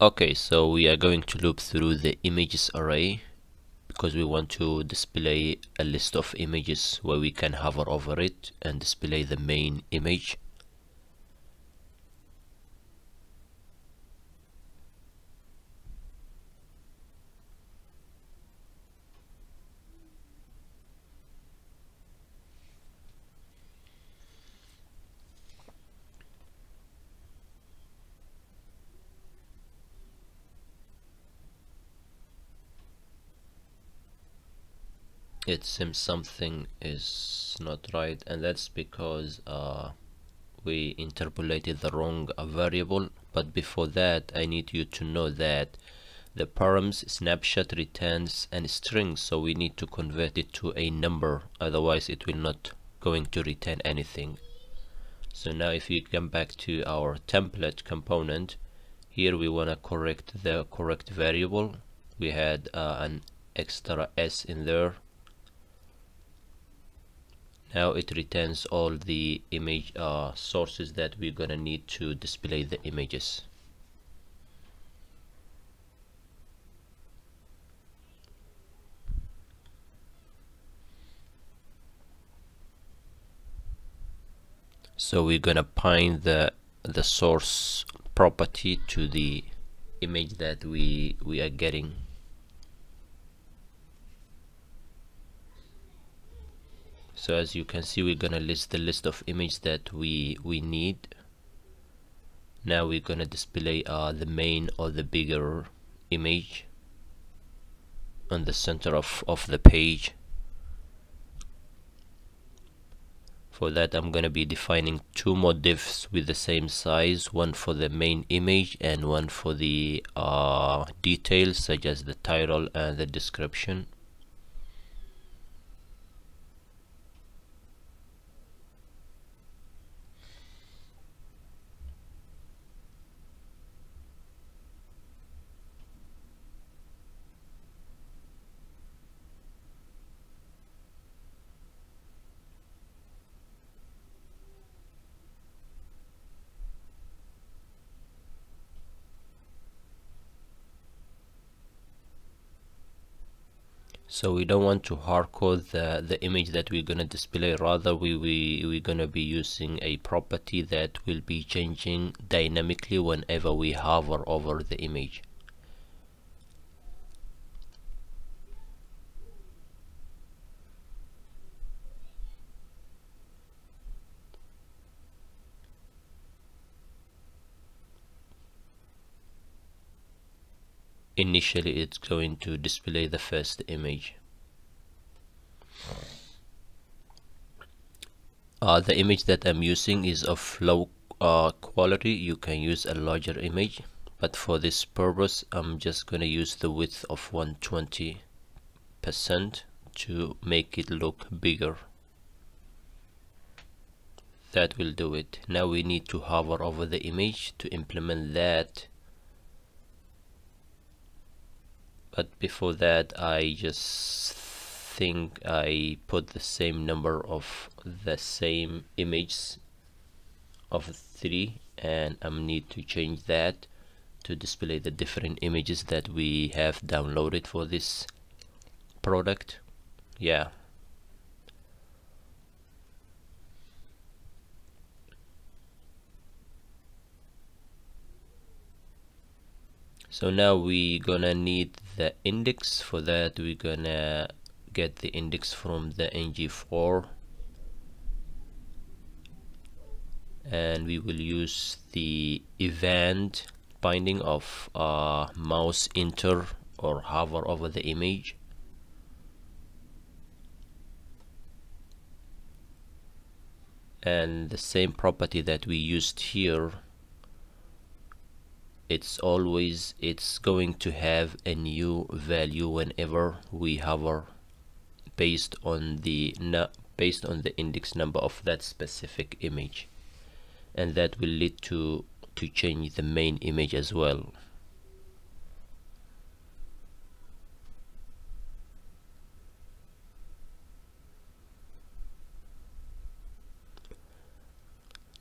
okay so we are going to loop through the images array because we want to display a list of images where we can hover over it and display the main image it seems something is not right and that's because uh, we interpolated the wrong variable. But before that I need you to know that the params snapshot returns a string so we need to convert it to a number. Otherwise it will not going to return anything. So now if you come back to our template component here we want to correct the correct variable. We had uh, an extra s in there now it returns all the image uh, sources that we're gonna need to display the images. So we're gonna bind the the source property to the image that we we are getting so as you can see we're gonna list the list of images that we we need. Now we're gonna display uh, the main or the bigger image on the center of, of the page. For that I'm gonna be defining two more divs with the same size one for the main image and one for the uh, details such as the title and the description so we don't want to hardcode the the image that we're going to display. Rather we we we're going to be using a property that will be changing dynamically whenever we hover over the image initially it's going to display the first image. Uh, the image that I'm using is of low uh, quality. You can use a larger image but for this purpose I'm just gonna use the width of 120 percent to make it look bigger. That will do it. Now we need to hover over the image to implement that but before that I just think I put the same number of the same image of 3 and I need to change that to display the different images that we have downloaded for this product. Yeah so now we gonna need the index. For that we're gonna get the index from the ngFor and we will use the event binding of uh, mouse enter or hover over the image. And the same property that we used here it's always it's going to have a new value whenever we hover based on the based on the index number of that specific image. And that will lead to to change the main image as well.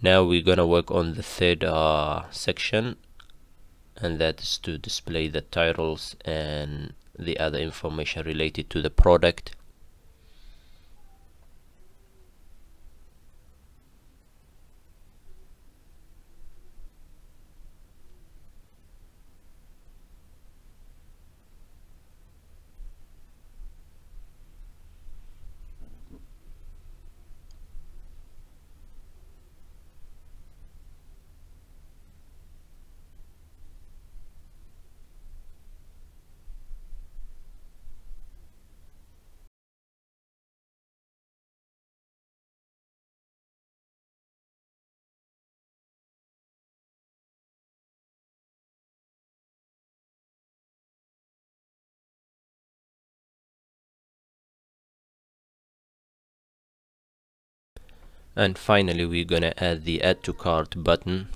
Now we're gonna work on the third uh, section and that is to display the titles and the other information related to the product and finally we're gonna add the add to cart button.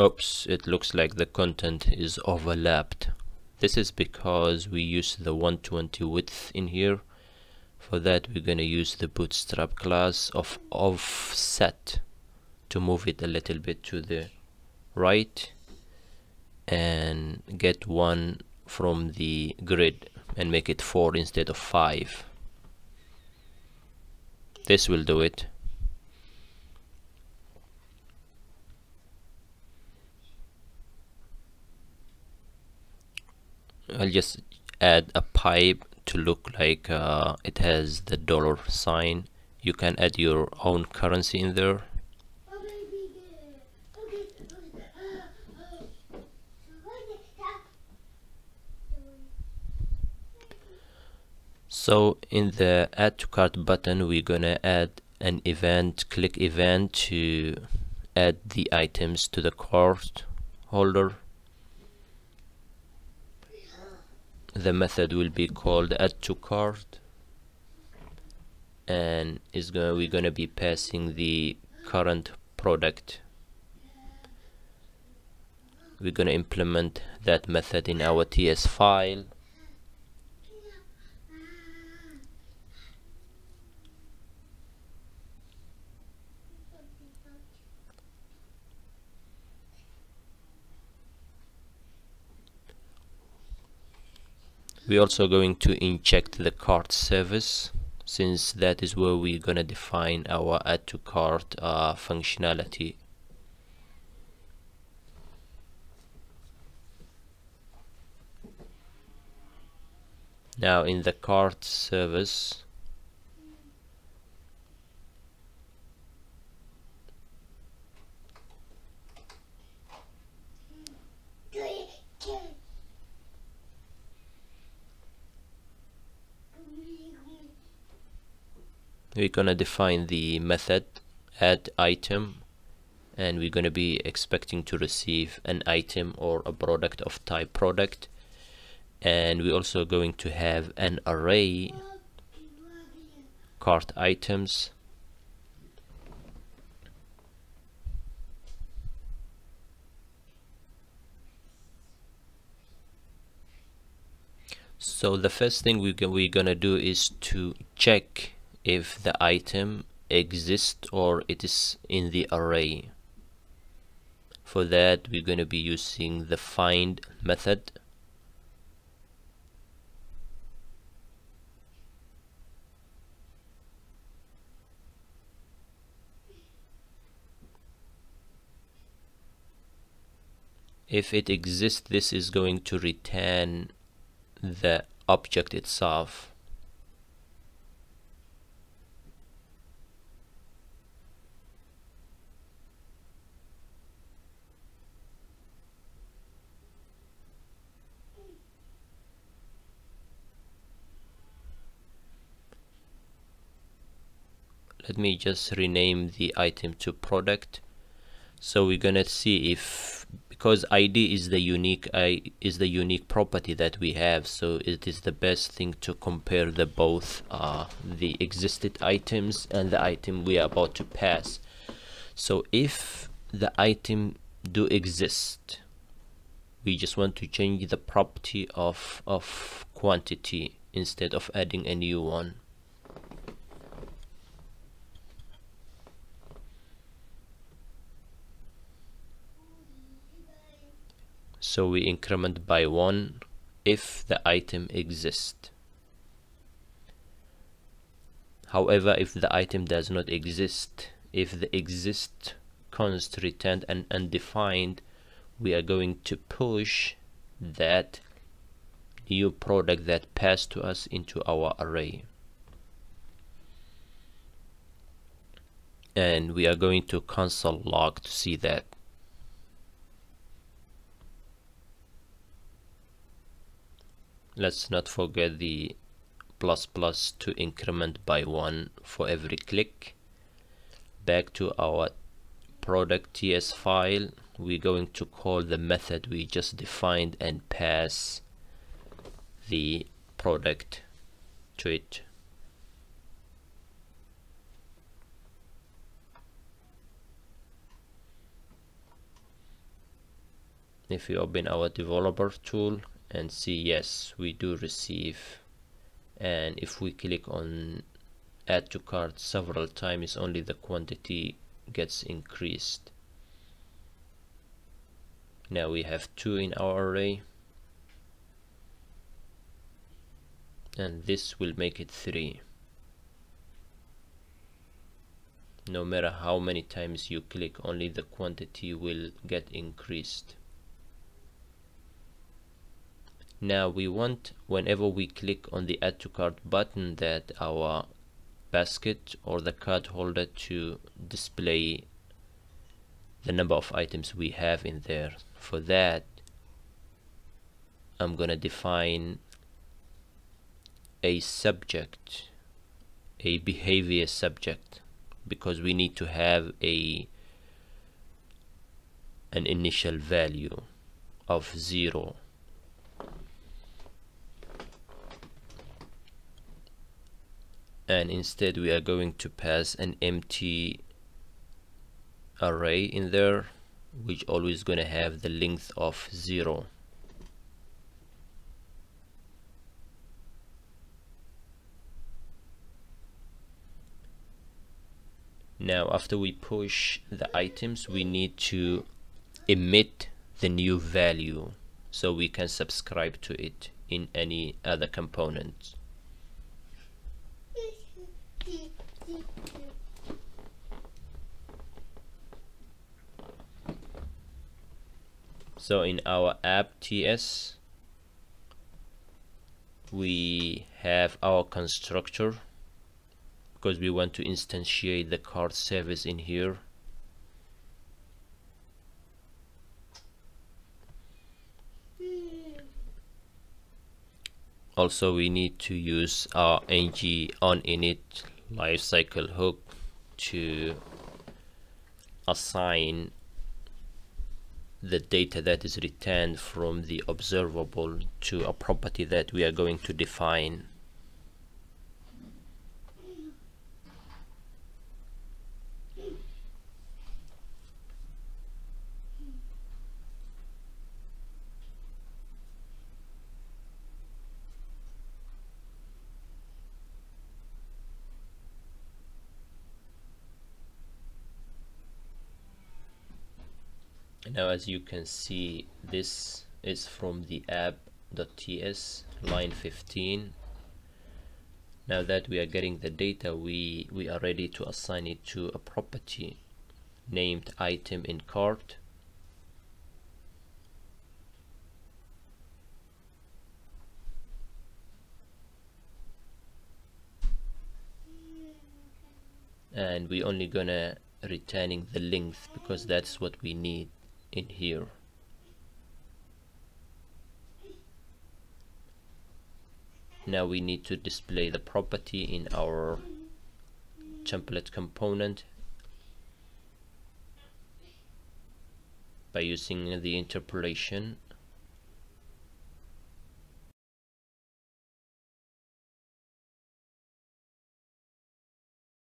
Oops it looks like the content is overlapped. This is because we use the 120 width in here. For that we're gonna use the bootstrap class of offset to move it a little bit to the right and get one from the grid and make it 4 instead of 5 this will do it. I'll just add a pipe to look like uh, it has the dollar sign. You can add your own currency in there so in the add to cart button we're gonna add an event click event to add the items to the cart holder. The method will be called add to cart and is going we're going to be passing the current product. We're going to implement that method in our TS file we're also going to inject the cart service since that is where we're gonna define our add to cart uh, functionality. Now in the cart service we're gonna define the method add item and we're gonna be expecting to receive an item or a product of type product. And we're also going to have an array cart items. So the first thing we're, we're gonna do is to check if the item exists or it is in the array. For that we're going to be using the find method. If it exists this is going to return the object itself let me just rename the item to product. So we're gonna see if because id is the unique I is the unique property that we have so it is the best thing to compare the both uh, the existed items and the item we are about to pass. So if the item do exist we just want to change the property of of quantity instead of adding a new one so we increment by one if the item exists. However if the item does not exist if the exist const returned and undefined we are going to push that new product that passed to us into our array. And we are going to console log to see that let's not forget the plus plus to increment by one for every click. Back to our product ts file. We're going to call the method we just defined and pass the product to it. If we open our developer tool and see yes we do receive. And if we click on add to cart several times only the quantity gets increased. Now we have two in our array. And this will make it three. No matter how many times you click only the quantity will get increased now we want whenever we click on the add to cart button that our basket or the cart holder to display the number of items we have in there. For that I'm gonna define a subject a behavior subject because we need to have a an initial value of zero and instead we are going to pass an empty array in there which always gonna have the length of zero. Now after we push the items we need to emit the new value so we can subscribe to it in any other components so in our app ts we have our constructor because we want to instantiate the cart service in here. Also we need to use our ng on init lifecycle hook to assign the data that is returned from the observable to a property that we are going to define now as you can see this is from the app.ts line 15 now that we are getting the data we we are ready to assign it to a property named item in cart. And we only gonna returning the length because that's what we need in here. Now we need to display the property in our template component by using the interpolation